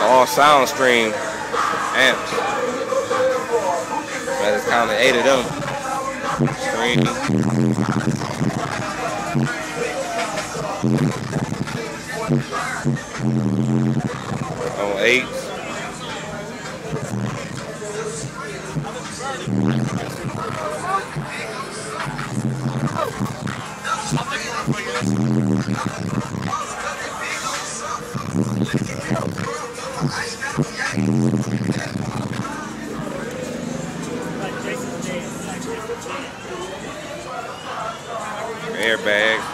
All sound stream amps. Better count the eight of them. Stream. On eight. Airbag.